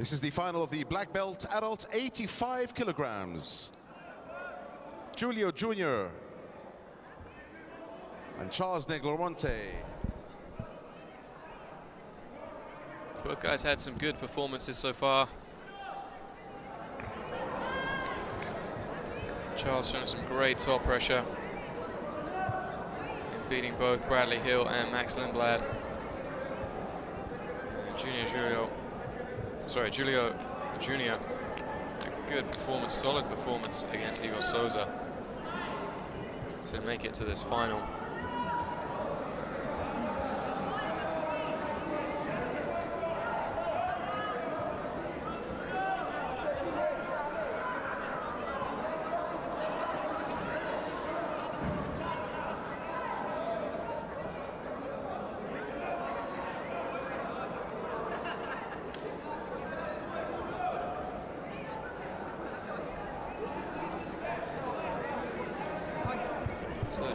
This is the final of the black belt adult 85 kilograms. Julio Jr. and Charles Negromonte. Both guys had some good performances so far. Charles showing some great top pressure. beating both Bradley Hill and Max Lindblad. And Junior Julio, sorry, Julio Junior, a good performance, solid performance against Igor Souza to make it to this final.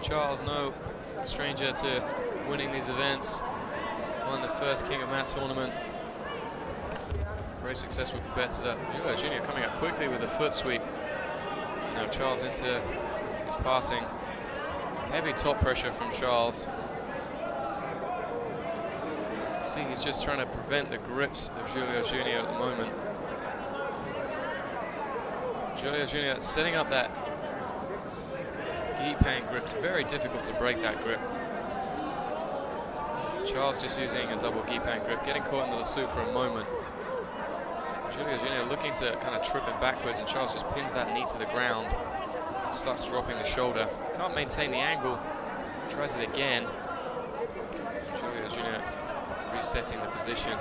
Charles no stranger to winning these events. Won the first King of Mat tournament. Very successful competitor. Julio Jr. coming up quickly with a foot sweep. You know, Charles into his passing. Heavy top pressure from Charles. See, he's just trying to prevent the grips of Julio Jr. at the moment. Julio Jr. setting up that Gi-Pang grip's very difficult to break that grip. Charles just using a double Gi-Pang grip, getting caught in the lasso for a moment. Julio Jr. looking to kind of trip him backwards, and Charles just pins that knee to the ground starts dropping the shoulder. Can't maintain the angle, tries it again. Julio Jr. resetting the position.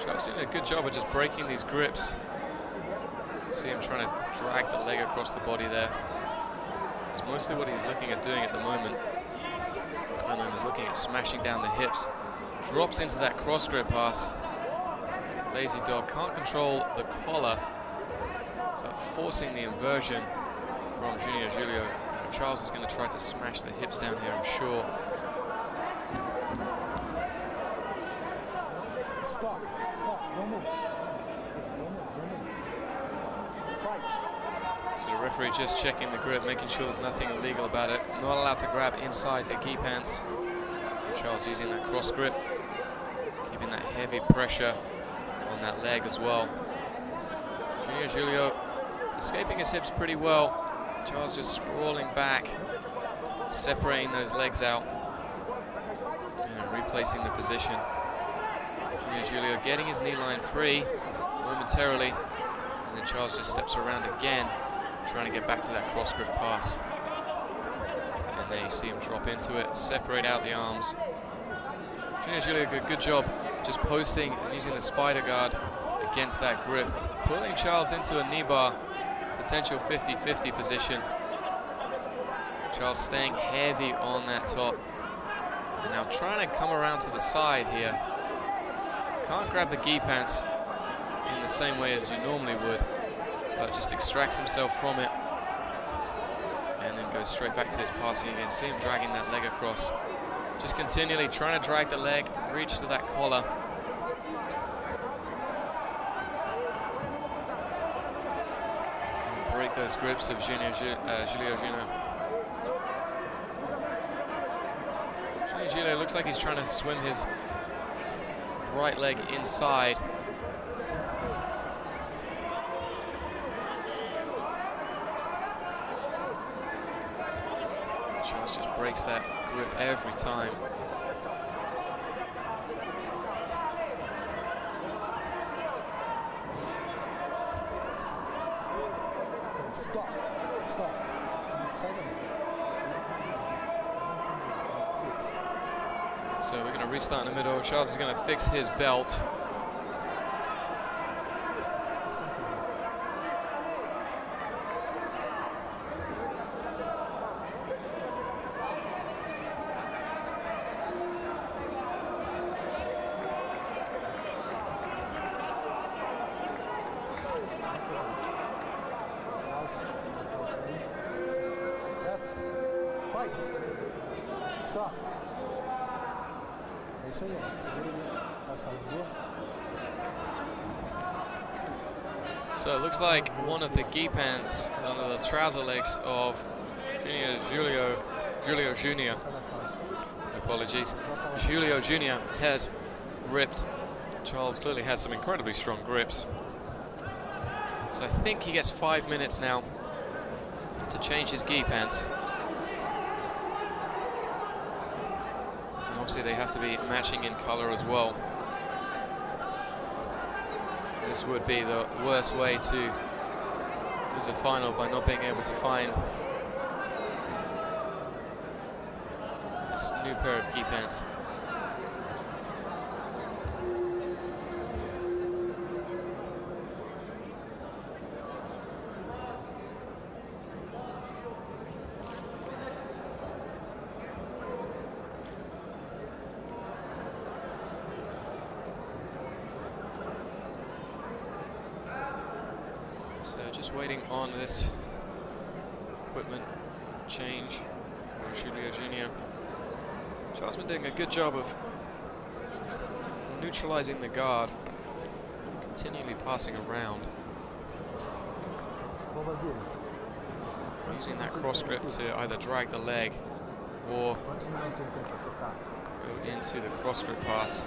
Charles doing a good job of just breaking these grips. See him trying to drag the leg across the body there. It's mostly what he's looking at doing at the moment. And I'm looking at smashing down the hips. Drops into that cross grip pass. Lazy Dog can't control the collar, but forcing the inversion from Junior Julio. Charles is going to try to smash the hips down here, I'm sure. Stop, stop, no move. No move, no move. Fight. So the referee just checking the grip, making sure there's nothing illegal about it. Not allowed to grab inside the gi pants. And Charles using that cross grip, keeping that heavy pressure on that leg as well. Junior Julio escaping his hips pretty well. Charles just sprawling back, separating those legs out and replacing the position. Junior Julio getting his knee line free momentarily and then Charles just steps around again trying to get back to that cross grip pass. And there you see him drop into it, separate out the arms. Julio, good, good job just posting and using the spider guard against that grip, pulling Charles into a knee bar, potential 50-50 position. Charles staying heavy on that top. And now trying to come around to the side here. Can't grab the gi pants in the same way as you normally would but just extracts himself from it and then goes straight back to his passing again. See him dragging that leg across. Just continually trying to drag the leg, reach to that collar. And break those grips of Junior, uh, Julio. Julio Julio looks like he's trying to swim his right leg inside breaks that grip every time. Stop, stop. So we're going to restart in the middle. Charles is going to fix his belt. Segura ali. Passa as duas. So it looks like one of the gi pants one of the trouser legs of Junior Julio Julio Junior. Apologies. Julio Junior has ripped. Charles clearly has some incredibly strong grips. So I think he gets five minutes now to change his gi pants. And obviously they have to be matching in color as well. This would be the worst way to lose a final by not being able to find a new pair of gi pants. So just waiting on this equipment change for Julio Junior. Charles been doing a good job of neutralizing the guard, continually passing around, using that cross grip to either drag the leg or go into the cross grip pass.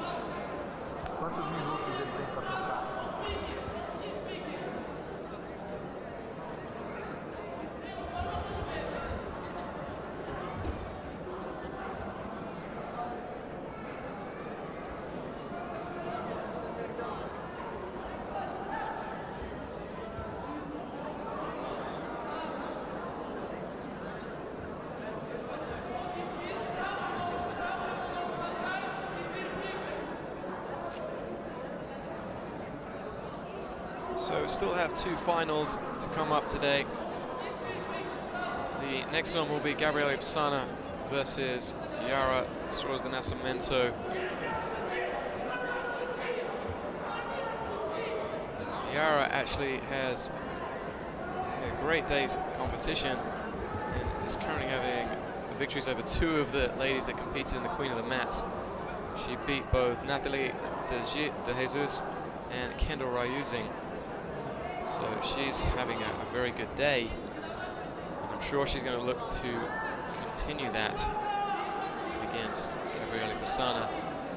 So still have two finals to come up today. The next one will be Gabrieli Pessanha versus Yara Stroz de Nascimento. Yara actually has a great day's competition and is currently having victories over two of the ladies that competed in the Queen of the Mats. She beat both Nathiely De, Jesus and Kendall Reusing. So she's having a, a very good day. And I'm sure she's going to look to continue that against Gabrieli Pessanha.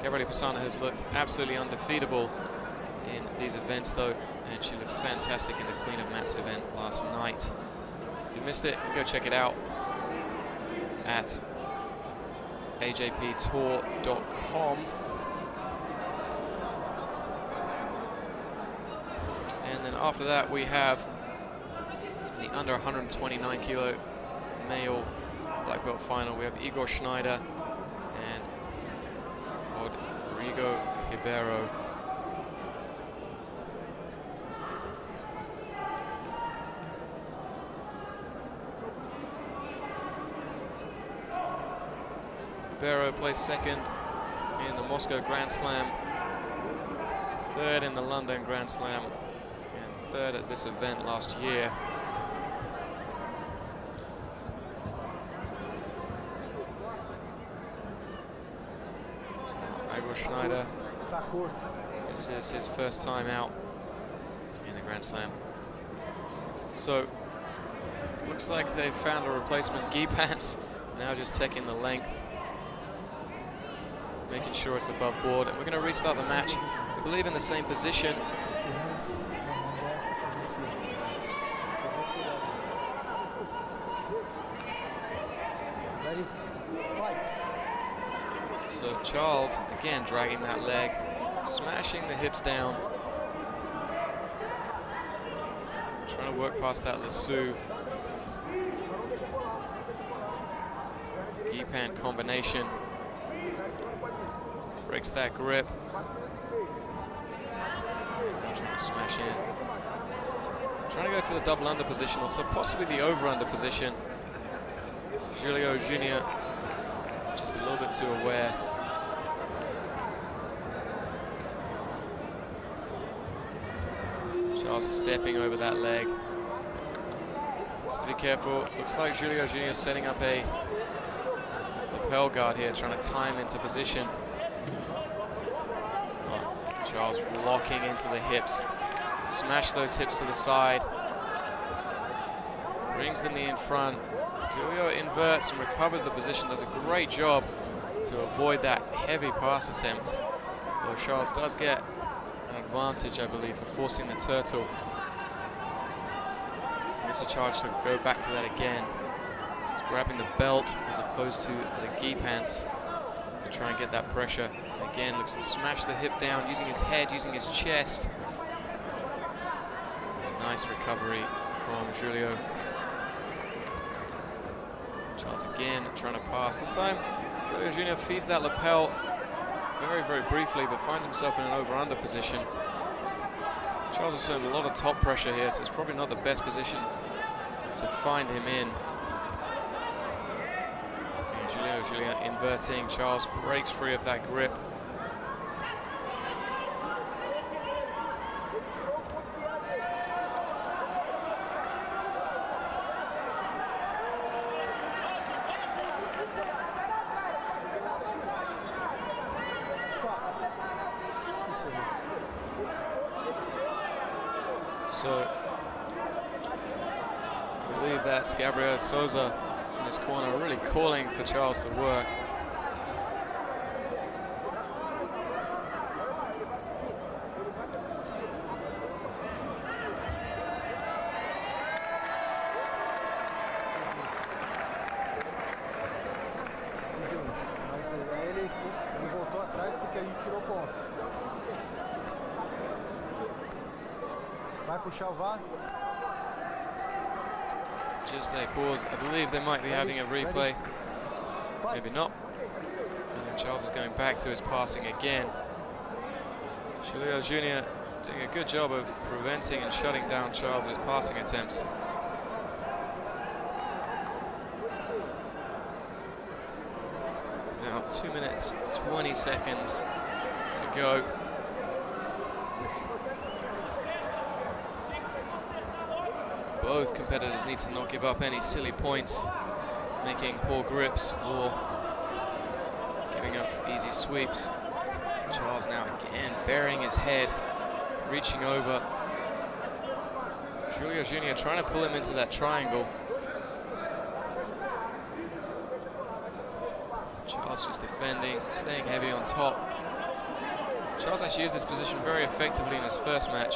Gabrieli Pessanha has looked absolutely undefeatable in these events though, and she looked fantastic in the Queen of Mats event last night. If you missed it, go check it out at ajptour.com. And then after that, we have the under 129 kilo male black belt final. We have Igor Schneider and Rodrigo Ribeiro. Ribeiro placed second in the Moscow Grand Slam, third in the London Grand Slam, third at this event last year. Igor Schneider, this is his first time out in the Grand Slam. So, looks like they've found a replacement gi pants. Now just checking the length, making sure it's above board. We're going to restart the match, I believe in the same position. Two hands, one hand there, two hands here. So let's go there. Ready? Fight. So Charles, again, dragging that leg, smashing the hips down. Trying to work past that lasso. Gi pant combination. Breaks that grip. Now trying to smash in. Trying to go to the double under position, or possibly the over under position. Julio a little bit too aware. Charles stepping over that leg. Has to be careful. Looks like Julio Junior is setting up a lapel guard here, trying to time into position. Oh, Charles locking into the hips. Smash those hips to the side. Brings the knee in front. Julio inverts and recovers the position, does a great job to avoid that heavy pass attempt. Well, Charles does get an advantage, I believe, for forcing the turtle. There's a charge to go back to that again. He's grabbing the belt as opposed to the gi pants to try and get that pressure. Again, looks to smash the hip down, using his head, using his chest. Nice recovery from Julio. Charles again trying to pass. This time, Julio Jr. feeds that lapel very, very briefly, but finds himself in an over-under position. Charles showing a lot of top pressure here, so it's probably not the best position to find him in. And Julio Julia inverting. Charles breaks free of that grip. Stop. It's over. So I believe that's Gabriel Souza in his corner, really calling for Charles to work. Be having a replay. Maybe not. And Charles is going back to his passing again. Julio Jr. doing a good job of preventing and shutting down Charles's passing attempts. Now two minutes, 20 seconds to go. Both competitors need to not give up any silly points, making poor grips or giving up easy sweeps. Charles now again burying his head, reaching over. Julio Jr. trying to pull him into that triangle. Charles just defending, staying heavy on top. Charles actually used this position very effectively in his first match.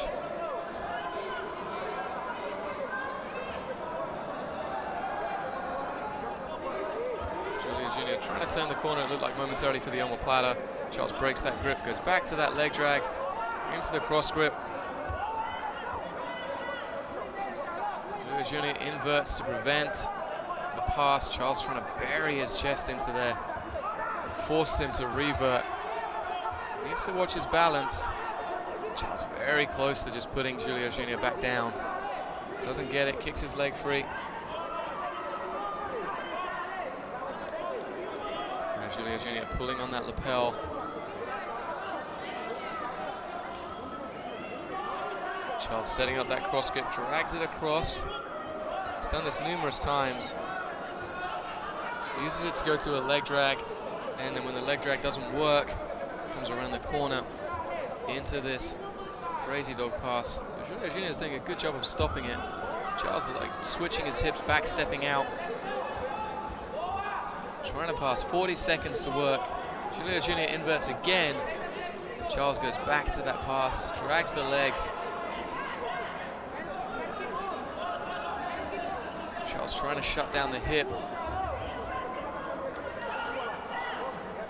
Julio Jr. trying to turn the corner, it looked like momentarily for the omoplata. Charles breaks that grip, goes back to that leg drag, into the cross grip. Julio Jr. inverts to prevent the pass. Charles trying to bury his chest into there, force him to revert. He Needs to watch his balance. Charles very close to just putting Julio Jr. back down. Doesn't get it, kicks his leg free. Now Julio Jr. pulling on that lapel. Charles setting up that cross grip, drags it across. He's done this numerous times. Uses it to go to a leg drag, and then when the leg drag doesn't work, comes around the corner into this crazy dog pass. Julio Jr. is doing a good job of stopping it. Charles is like switching his hips, back stepping out. Trying to pass, 40 seconds to work. Julio Jr. inverts again. Charles goes back to that pass, drags the leg. Charles trying to shut down the hip.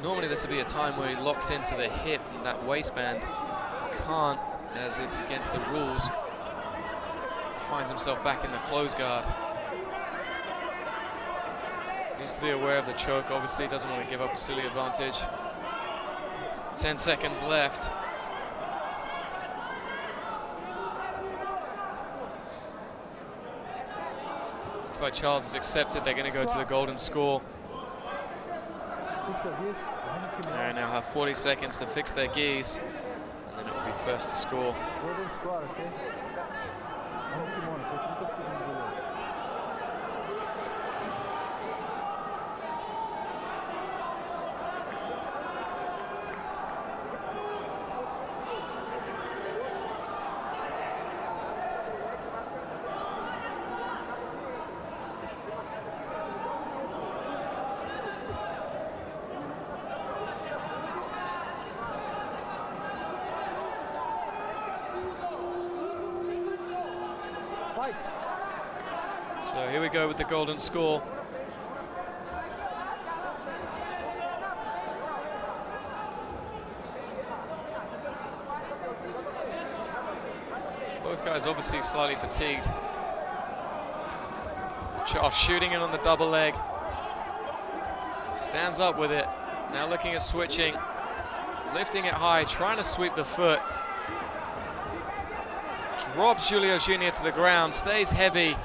Normally this would be a time where he locks into the hip and that waistband. Can't, as it's against the rules. Finds himself back in the close guard. Needs to be aware of the choke, obviously doesn't want to give up a silly advantage. 10 seconds left. Looks like Charles has accepted they're going to go to the golden score. They now have 40 seconds to fix their gears, and then it will be first to score. Fight. So here we go with the golden score. Both guys obviously slightly fatigued. Charles shooting it on the double leg. Stands up with it. Now looking at switching. Lifting it high, trying to sweep the foot. Drops Julio Jr. to the ground, stays heavy.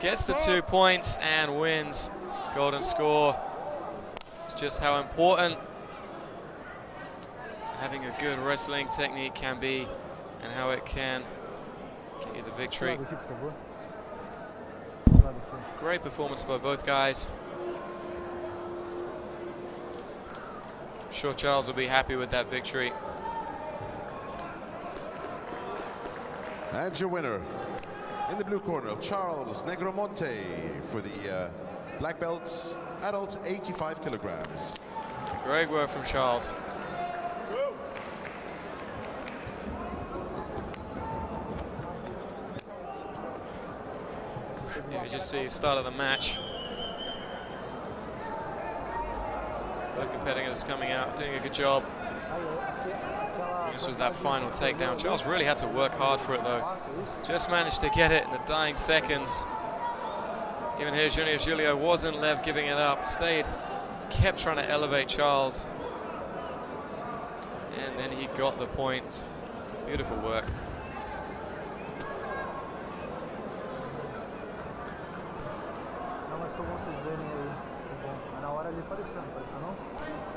Gets the two points and wins. Golden score. It's just how important having a good wrestling technique can be and how it can get you the victory. Great performance by both guys. I'm sure Charles will be happy with that victory. And your winner in the blue corner, Charles Negromonte for the uh, black belt, adult 85 kilograms. Great work from Charles. Yeah, you just see start of the match. Both competitors coming out, doing a good job. This was that final takedown. Charles really had to work hard for it though. Just managed to get it in the dying seconds. Even here, Junior Julio wasn't left giving it up. Stayed, kept trying to elevate Charles. And then he got the point. Beautiful work. Não, mas foi bom vocês verem aí. Foi bom. Mas na hora ali apareceu, não apareceu não?